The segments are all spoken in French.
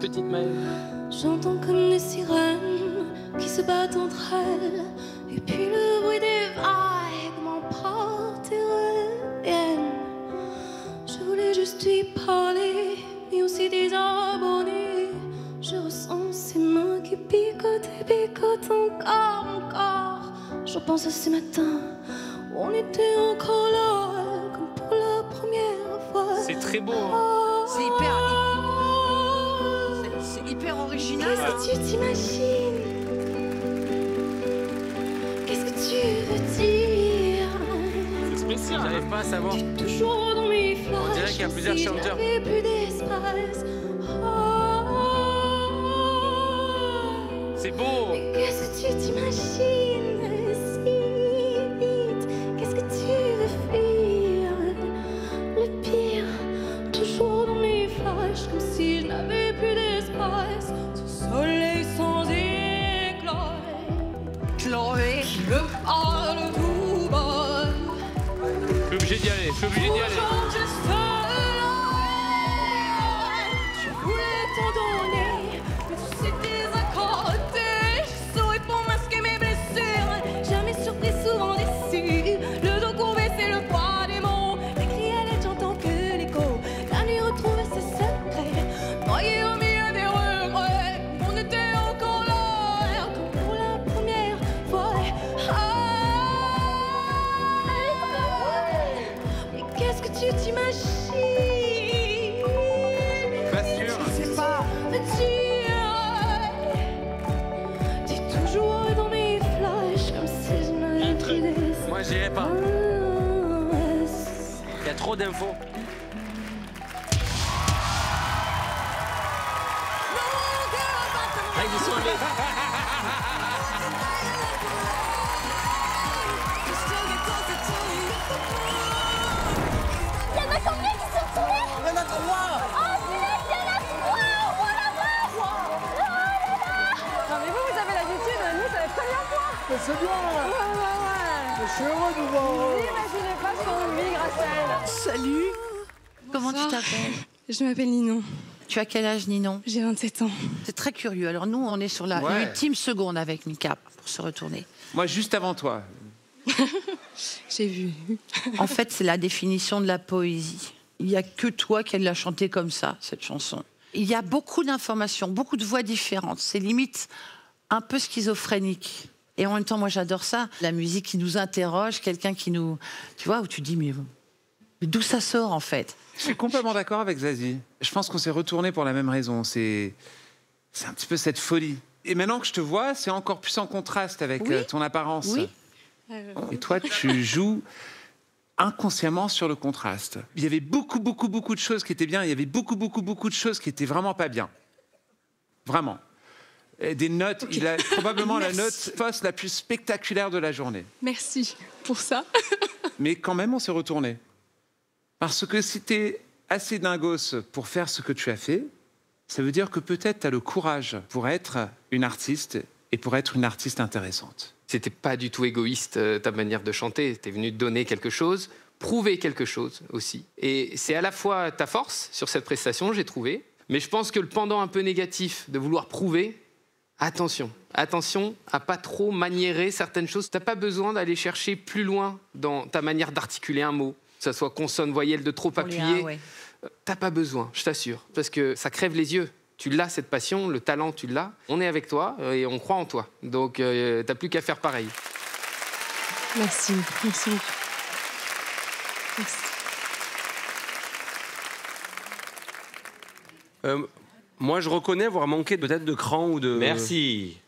Petite. J'entends comme des sirènes qui se battent entre elles. Et puis le bruit des vagues m'emporte et. Je voulais juste lui parler, mais aussi désabonner. Je ressens ses mains qui picotent et picotent encore, encore. Je pense à ce matin où on était encore là, comme pour la première fois. C'est très beau. hein. C'est hyper, c'est- c'est hyper original. Qu'est-ce que tu t'imagines? Qu'est-ce que tu veux dire? C'est spécial. J'arrive pas à savoir. Toujours dans mes flashs. On dirait qu'il y a plusieurs si chanteurs. j'avais plus d'espace. Oh, C'est beau. qu'est-ce que tu t'imagines? Obligé d'y aller. Je suis obligé d'y aller. Je voulais t'imagines Pas sûr. Je sais pas. Tu es toujours dans mes flashs comme si je d'espace. Moi, j'irai pas. Il y a trop d'infos. Ah, ils sont allés. C'est bien Ouais, ouais, ouais. Je suis heureux de vous voir heureux. Imaginez pas ce qu'on vit grâce à elle. Salut. Comment tu t'appelles? Je m'appelle Ninon, Tu as quel âge, Ninon? J'ai 27 ans. C'est très curieux. Alors nous, on est sur la Ouais. ultime seconde avec Mika pour se retourner. Moi, juste avant toi. J'ai vu. En fait, c'est la définition de la poésie. Il n'y a que toi qui l'a chanté comme ça, cette chanson. Il y a beaucoup d'informations, beaucoup de voix différentes. C'est limite un peu schizophrénique. Et en même temps, moi, j'adore ça. La musique qui nous interroge, quelqu'un qui nous... Tu vois, où tu dis, mais, mais d'où ça sort, en fait? Je suis complètement d'accord avec Zazie. Je pense qu'on s'est retourné pour la même raison. C'est un petit peu cette folie. Et maintenant que je te vois, c'est encore plus en contraste avec Oui. euh, ton apparence. Oui. Et toi, tu joues inconsciemment sur le contraste. Il y avait beaucoup, beaucoup, beaucoup de choses qui étaient bien. Il y avait beaucoup, beaucoup, beaucoup de choses qui étaient vraiment pas bien. Vraiment. Des notes. Il a probablement la note fausse la plus spectaculaire de la journée. Merci pour ça. Mais quand même, on s'est retourné. Parce que si tu es assez dingos pour faire ce que tu as fait, ça veut dire que peut-être tu as le courage pour être une artiste et pour être une artiste intéressante. C'était pas du tout égoïste euh, ta manière de chanter. T'es venu donner quelque chose, prouver quelque chose aussi. Et c'est à la fois ta force sur cette prestation, j'ai trouvé, mais je pense que le pendant un peu négatif de vouloir prouver, attention, attention à pas trop maniérer certaines choses. T'as pas besoin d'aller chercher plus loin dans ta manière d'articuler un mot, que ça soit consonne, voyelle de trop uns, ouais. T'as pas besoin, je t'assure, parce que ça crève les yeux. Tu l'as cette passion, le talent, tu l'as. On est avec toi euh, et on croit en toi. Donc euh, t'as plus qu'à faire pareil. Merci, merci. Merci. Euh, moi, je reconnais avoir manqué peut-être de cran ou de. Merci.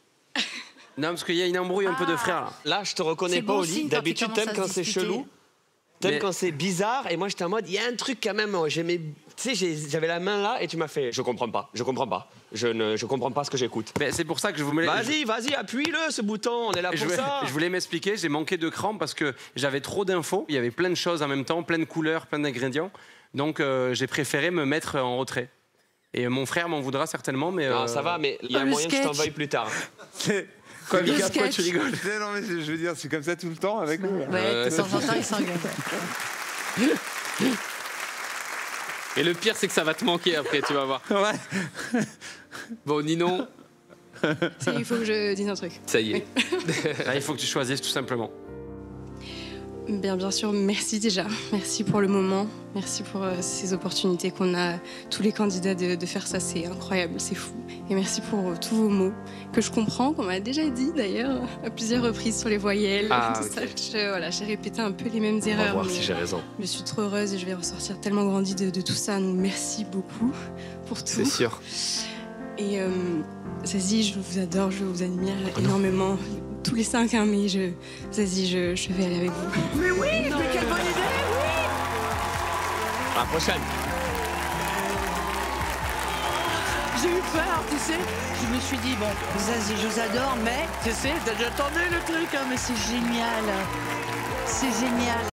Non, parce qu'il y a une embrouille un peu de frères. Là. Là, je te reconnais pas, bon Oli. signe quand D'habitude, t'aimes à quand se c'est disputer. chelou. T'aimes Mais- quand c'est bizarre. Et moi, j'étais en mode, il y a un truc quand même. J'aimais. Tu sais, j'ai- j'avais la main là et tu m'as fait. Je comprends pas. Je comprends pas. Je ne. Je comprends pas ce que j'écoute. Mais c'est pour ça que je voulais. Vas-y, vas-y, appuie-le ce bouton. On est là Je pour voulais, ça. je voulais m'expliquer, j'ai manqué de cran parce que j'avais trop d'infos. Il y avait plein de choses en même temps, plein de couleurs, plein d'ingrédients. Donc euh, j'ai préféré me mettre en retrait. Et euh, mon frère m'en voudra certainement, mais. Non, euh, ça va, mais il y a Oh, moyen que je t'en sketch. veuille plus tard. Quoi, Le Mika, pourquoi sketch. tu rigoles Non, mais je veux dire, c'est comme ça tout le temps avec nous. Ouais, de temps en temps, il s'engueule. Et le pire, c'est que ça va te manquer après, tu vas voir. Bon, Ninon, Ça il faut que je dise un truc. ça y est. Là, il faut que tu choisisses tout simplement. Bien, bien sûr, merci déjà. Merci pour le moment. Merci pour euh, ces opportunités qu'on a, tous les candidats, de, de faire ça. C'est incroyable, c'est fou. Et merci pour euh, tous vos mots que je comprends, qu'on m'a déjà dit d'ailleurs à plusieurs reprises sur les voyelles. Ah, tout ok. ça. Je- voilà, j'ai répété un peu les mêmes On va erreurs. voir si j'ai raison. Je suis trop heureuse et je vais ressortir tellement grandi de, de tout ça. Donc merci beaucoup pour tout. C'est sûr. Et euh, Zazie, je vous adore, je vous admire Oh énormément. Tous les cinq, hein, mais je, Zazie, je, je vais aller avec vous. À la prochaine. J'ai eu peur, tu sais. Je me suis dit, bon, Zazie, je vous adore, mais, tu sais, j'attendais le truc, hein, mais c'est génial. C'est génial.